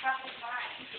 Capivara.